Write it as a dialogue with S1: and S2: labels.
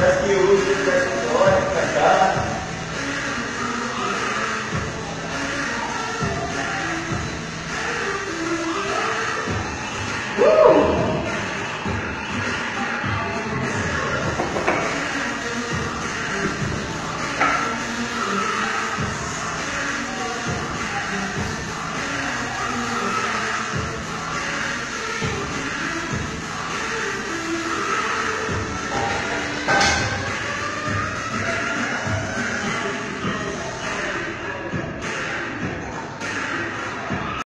S1: Прости, уши, прости, ноги, когда